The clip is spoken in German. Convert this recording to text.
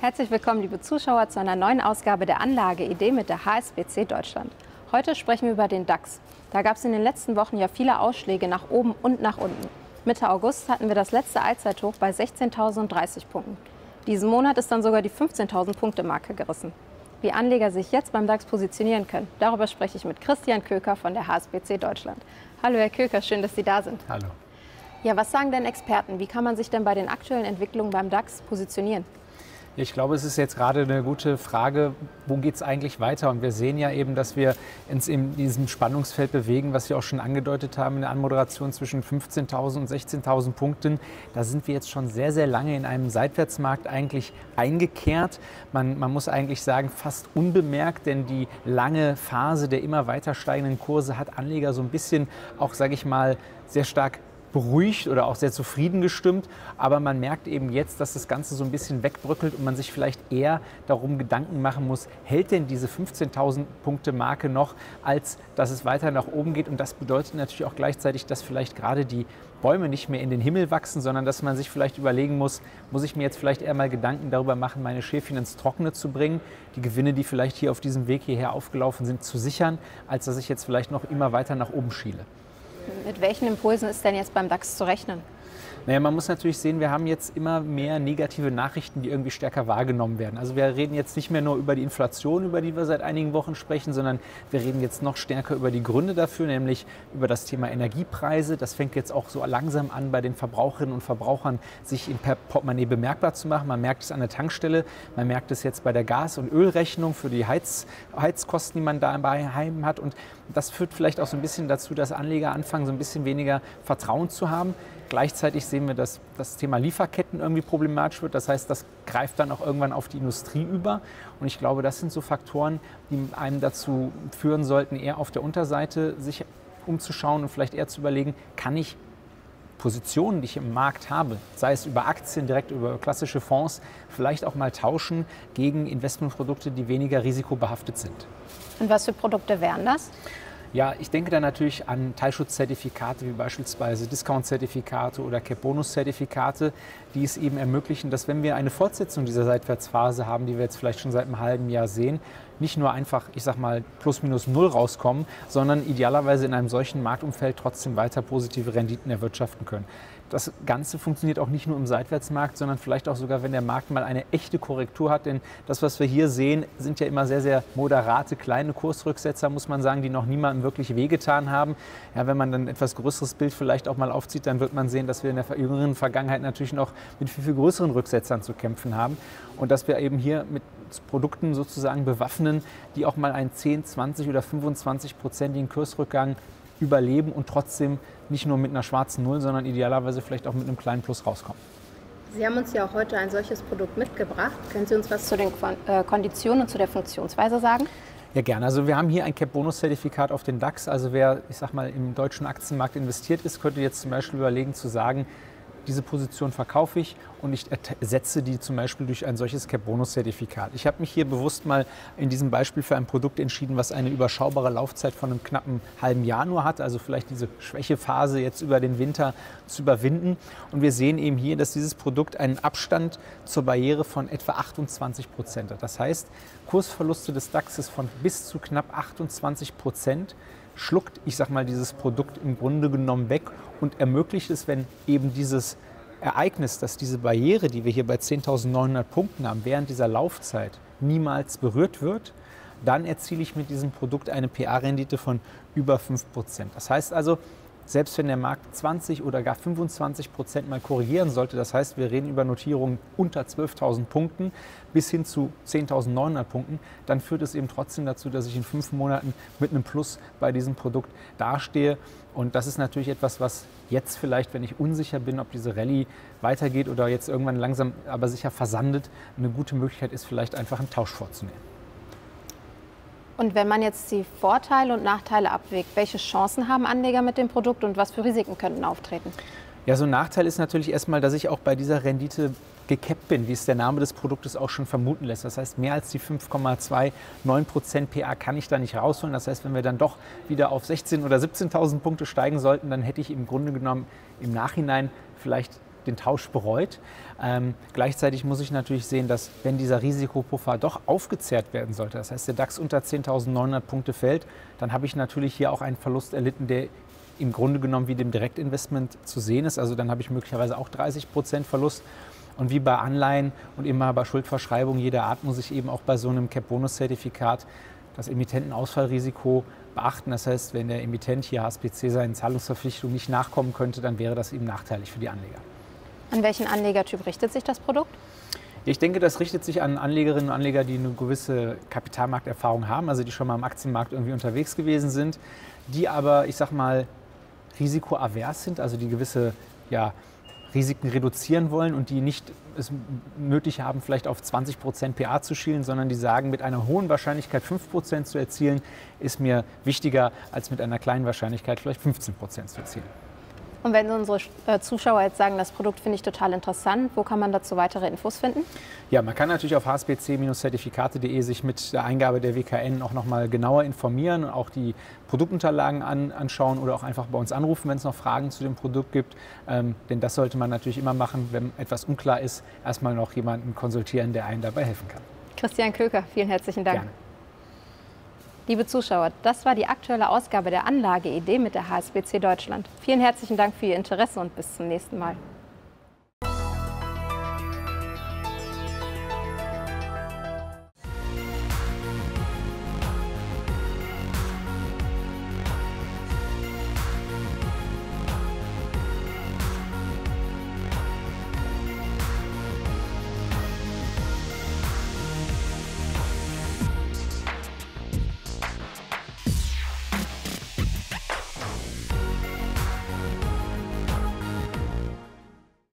Herzlich willkommen, liebe Zuschauer, zu einer neuen Ausgabe der Anlageidee mit der HSBC Deutschland. Heute sprechen wir über den DAX. Da gab es in den letzten Wochen ja viele Ausschläge nach oben und nach unten. Mitte August hatten wir das letzte Allzeithoch bei 16.030 Punkten. Diesen Monat ist dann sogar die 15.000 Punkte Marke gerissen. Wie Anleger sich jetzt beim DAX positionieren können, darüber spreche ich mit Christian Köker von der HSBC Deutschland. Hallo Herr Köker, schön, dass Sie da sind. Hallo. Ja, was sagen denn Experten? Wie kann man sich denn bei den aktuellen Entwicklungen beim DAX positionieren? Ich glaube, es ist jetzt gerade eine gute Frage, wo geht es eigentlich weiter? Und wir sehen ja eben, dass wir uns in diesem Spannungsfeld bewegen, was Sie auch schon angedeutet haben in der Anmoderation zwischen 15.000 und 16.000 Punkten. Da sind wir jetzt schon sehr, sehr lange in einem Seitwärtsmarkt eigentlich eingekehrt. Man, man muss eigentlich sagen, fast unbemerkt, denn die lange Phase der immer weiter steigenden Kurse hat Anleger so ein bisschen auch, sage ich mal, sehr stark beruhigt oder auch sehr zufrieden gestimmt. Aber man merkt eben jetzt, dass das Ganze so ein bisschen wegbröckelt und man sich vielleicht eher darum Gedanken machen muss, hält denn diese 15.000 Punkte Marke noch, als dass es weiter nach oben geht. Und das bedeutet natürlich auch gleichzeitig, dass vielleicht gerade die Bäume nicht mehr in den Himmel wachsen, sondern dass man sich vielleicht überlegen muss, muss ich mir jetzt vielleicht eher mal Gedanken darüber machen, meine Schäfchen ins Trockene zu bringen, die Gewinne, die vielleicht hier auf diesem Weg hierher aufgelaufen sind, zu sichern, als dass ich jetzt vielleicht noch immer weiter nach oben schiele. Mit welchen Impulsen ist denn jetzt beim DAX zu rechnen? Naja, man muss natürlich sehen, wir haben jetzt immer mehr negative Nachrichten, die irgendwie stärker wahrgenommen werden. Also wir reden jetzt nicht mehr nur über die Inflation, über die wir seit einigen Wochen sprechen, sondern wir reden jetzt noch stärker über die Gründe dafür, nämlich über das Thema Energiepreise. Das fängt jetzt auch so langsam an, bei den Verbraucherinnen und Verbrauchern sich im Portemonnaie bemerkbar zu machen. Man merkt es an der Tankstelle, man merkt es jetzt bei der Gas- und Ölrechnung für die Heiz Heizkosten, die man da bei Heim hat. Und das führt vielleicht auch so ein bisschen dazu, dass Anleger anfangen, so ein bisschen weniger Vertrauen zu haben. Gleichzeitig sehen wir, dass das Thema Lieferketten irgendwie problematisch wird. Das heißt, das greift dann auch irgendwann auf die Industrie über. Und ich glaube, das sind so Faktoren, die einem dazu führen sollten, eher auf der Unterseite sich umzuschauen und vielleicht eher zu überlegen, kann ich Positionen, die ich im Markt habe, sei es über Aktien, direkt über klassische Fonds, vielleicht auch mal tauschen gegen Investmentprodukte, die weniger risikobehaftet sind. Und was für Produkte wären das? Ja, ich denke da natürlich an Teilschutzzertifikate wie beispielsweise Discount-Zertifikate oder Cap-Bonus-Zertifikate, die es eben ermöglichen, dass wenn wir eine Fortsetzung dieser Seitwärtsphase haben, die wir jetzt vielleicht schon seit einem halben Jahr sehen, nicht nur einfach, ich sag mal, plus minus null rauskommen, sondern idealerweise in einem solchen Marktumfeld trotzdem weiter positive Renditen erwirtschaften können. Das Ganze funktioniert auch nicht nur im Seitwärtsmarkt, sondern vielleicht auch sogar, wenn der Markt mal eine echte Korrektur hat. Denn das, was wir hier sehen, sind ja immer sehr, sehr moderate kleine Kursrücksetzer, muss man sagen, die noch niemandem wirklich wehgetan haben. Ja, wenn man dann ein etwas größeres Bild vielleicht auch mal aufzieht, dann wird man sehen, dass wir in der jüngeren Vergangenheit natürlich noch mit viel, viel größeren Rücksetzern zu kämpfen haben. Und dass wir eben hier mit Produkten sozusagen bewaffnen, die auch mal einen 10, 20 oder 25-prozentigen Kursrückgang überleben und trotzdem nicht nur mit einer schwarzen Null, sondern idealerweise vielleicht auch mit einem kleinen Plus rauskommen. Sie haben uns ja auch heute ein solches Produkt mitgebracht. Können Sie uns was zu den äh, Konditionen und zu der Funktionsweise sagen? Ja, gerne. Also wir haben hier ein Cap-Bonus-Zertifikat auf den DAX. Also wer, ich sag mal, im deutschen Aktienmarkt investiert ist, könnte jetzt zum Beispiel überlegen zu sagen, diese Position verkaufe ich und ich ersetze die zum Beispiel durch ein solches Cap-Bonus-Zertifikat. Ich habe mich hier bewusst mal in diesem Beispiel für ein Produkt entschieden, was eine überschaubare Laufzeit von einem knappen halben Jahr nur hat, also vielleicht diese Schwächephase jetzt über den Winter zu überwinden. Und wir sehen eben hier, dass dieses Produkt einen Abstand zur Barriere von etwa 28 Prozent hat. Das heißt, Kursverluste des DAXes von bis zu knapp 28 Prozent schluckt, ich sag mal, dieses Produkt im Grunde genommen weg und ermöglicht es, wenn eben dieses Ereignis, dass diese Barriere, die wir hier bei 10.900 Punkten haben, während dieser Laufzeit niemals berührt wird, dann erziele ich mit diesem Produkt eine PA-Rendite von über 5%. Das heißt also, selbst wenn der Markt 20 oder gar 25 Prozent mal korrigieren sollte, das heißt, wir reden über Notierungen unter 12.000 Punkten bis hin zu 10.900 Punkten, dann führt es eben trotzdem dazu, dass ich in fünf Monaten mit einem Plus bei diesem Produkt dastehe. Und das ist natürlich etwas, was jetzt vielleicht, wenn ich unsicher bin, ob diese Rallye weitergeht oder jetzt irgendwann langsam aber sicher versandet, eine gute Möglichkeit ist, vielleicht einfach einen Tausch vorzunehmen. Und wenn man jetzt die Vorteile und Nachteile abwägt, welche Chancen haben Anleger mit dem Produkt und was für Risiken könnten auftreten? Ja, so ein Nachteil ist natürlich erstmal, dass ich auch bei dieser Rendite gekappt bin, wie es der Name des Produktes auch schon vermuten lässt. Das heißt, mehr als die 5,29% PA kann ich da nicht rausholen. Das heißt, wenn wir dann doch wieder auf 16.000 oder 17.000 Punkte steigen sollten, dann hätte ich im Grunde genommen im Nachhinein vielleicht den Tausch bereut. Ähm, gleichzeitig muss ich natürlich sehen, dass wenn dieser Risikopuffer doch aufgezehrt werden sollte, das heißt der DAX unter 10.900 Punkte fällt, dann habe ich natürlich hier auch einen Verlust erlitten, der im Grunde genommen wie dem Direktinvestment zu sehen ist. Also dann habe ich möglicherweise auch 30 Prozent Verlust. Und wie bei Anleihen und immer bei Schuldverschreibungen jeder Art muss ich eben auch bei so einem Cap-Bonus-Zertifikat das Emittentenausfallrisiko beachten. Das heißt, wenn der Emittent hier HSBC seinen Zahlungsverpflichtungen nicht nachkommen könnte, dann wäre das eben nachteilig für die Anleger. An welchen Anlegertyp richtet sich das Produkt? Ich denke, das richtet sich an Anlegerinnen und Anleger, die eine gewisse Kapitalmarkterfahrung haben, also die schon mal im Aktienmarkt irgendwie unterwegs gewesen sind, die aber, ich sag mal, risikoavers sind, also die gewisse ja, Risiken reduzieren wollen und die nicht es nötig haben, vielleicht auf 20 Prozent PA zu schielen, sondern die sagen, mit einer hohen Wahrscheinlichkeit 5 Prozent zu erzielen, ist mir wichtiger, als mit einer kleinen Wahrscheinlichkeit vielleicht 15 Prozent zu erzielen. Und wenn unsere äh, Zuschauer jetzt sagen, das Produkt finde ich total interessant, wo kann man dazu weitere Infos finden? Ja, man kann natürlich auf hsbc-zertifikate.de sich mit der Eingabe der WKN auch nochmal genauer informieren und auch die Produktunterlagen an, anschauen oder auch einfach bei uns anrufen, wenn es noch Fragen zu dem Produkt gibt. Ähm, denn das sollte man natürlich immer machen, wenn etwas unklar ist, erstmal noch jemanden konsultieren, der einen dabei helfen kann. Christian Köker, vielen herzlichen Dank. Gerne. Liebe Zuschauer, das war die aktuelle Ausgabe der Anlageidee mit der HSBC Deutschland. Vielen herzlichen Dank für Ihr Interesse und bis zum nächsten Mal.